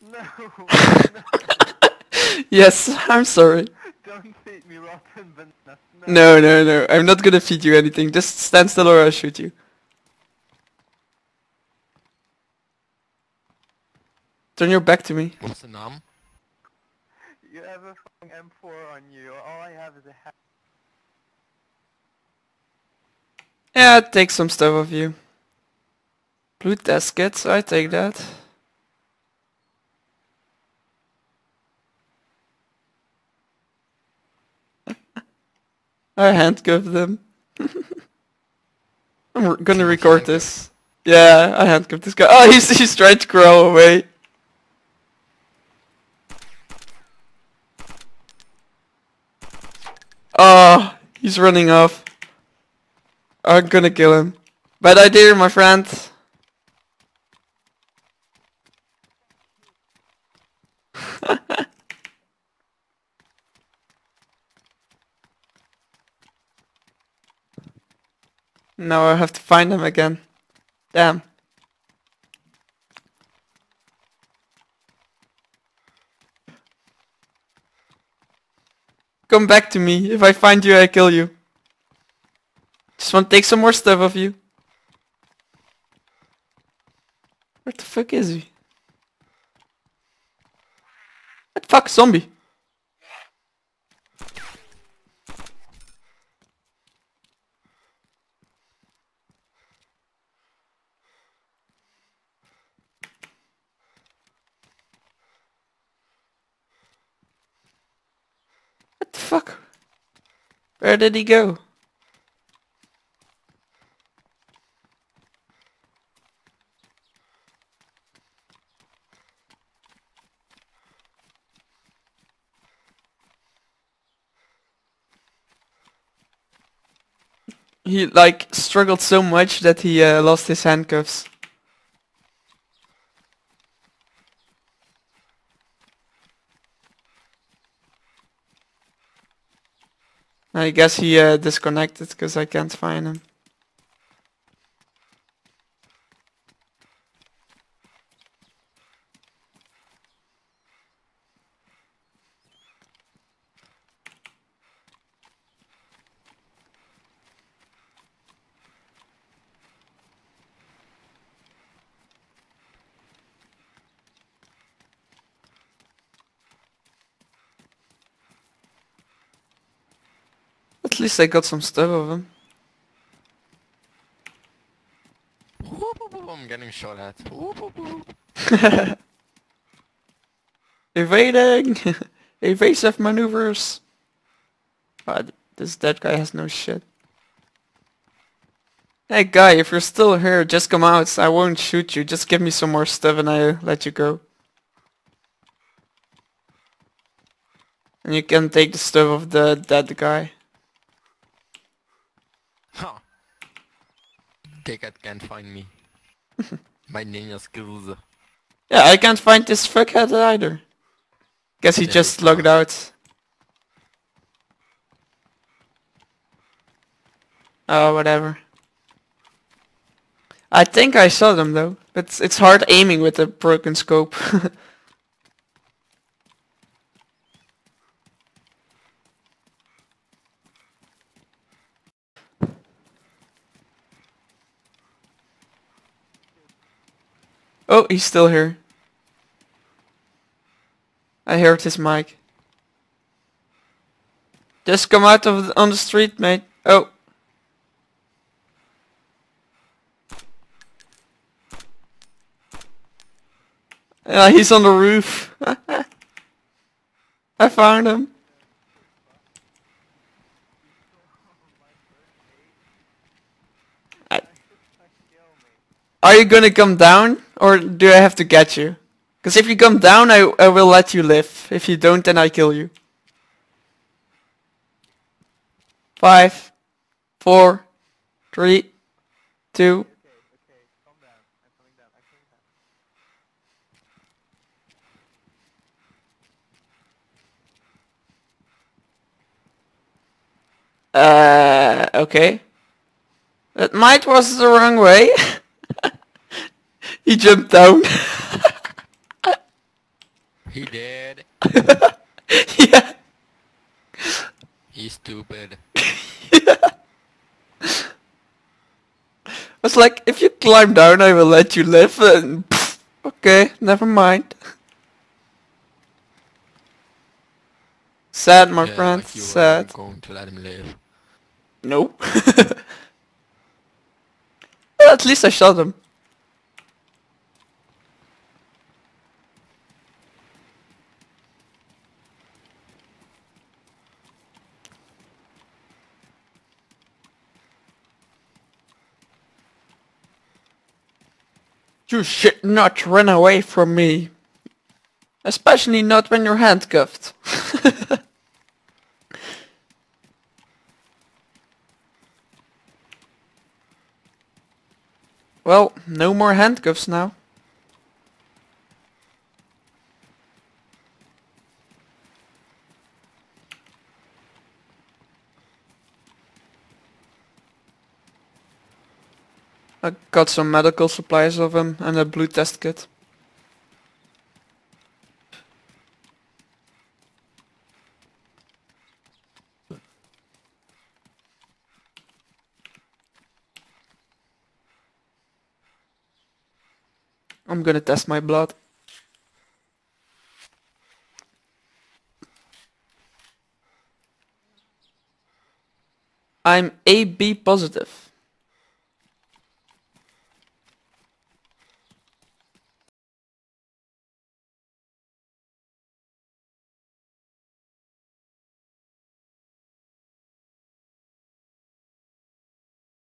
No, no, yes, I'm sorry. don't feed me rotten bananas. No, no, no. I'm not gonna feed you anything. Just stand still or I'll shoot you. Turn your back to me. What's the name? You have a fucking M4 on you. All I have is a hat. Yeah, i take some stuff of you. Blue kits, I take that. I handcuffed them. I'm gonna record this. Yeah, I handcuffed this guy. Oh, he's, he's trying to crawl away. Oh, he's running off. I'm gonna kill him. Bad idea, my friend. now I have to find him again. Damn. Come back to me. If I find you, I kill you. Just want to take some more stuff of you. Where the fuck is he? What fuck, zombie? Fuck? Where did he go? He like struggled so much that he uh, lost his handcuffs. I guess he uh, disconnected because I can't find him. At least I got some stuff of him. I'm getting shot at. Evading! Evasive maneuvers! God, this dead guy has no shit. Hey guy, if you're still here, just come out. I won't shoot you. Just give me some more stuff and I'll let you go. And you can take the stuff of the dead guy. They can't find me. My ninja skills. Yeah, I can't find this fuckhead either. Guess he just logged out. Oh, whatever. I think I saw them though, but it's- it's hard aiming with a broken scope. oh, he's still here. I heard his mic. Just come out of the, on the street, mate. Oh. Yeah, he's on the roof. I found him. Are you gonna come down, or do I have to get you? Because if you come down, I, I will let you live. If you don't, then I kill you. Five, four, three, two. Uh, okay. That might was the wrong way. he jumped down. He did. yeah. He's stupid. It's like, if you climb down, I will let you live. And pff, okay, never mind. Sad, my Yeah, friend. like you were sad. going to let him live. No. well, at least I shot him. You should not run away from me. Especially not when you're handcuffed. well, no more handcuffs now. I got some medical supplies of him and a blood test kit. I'm gonna test my blood. I'm AB positive.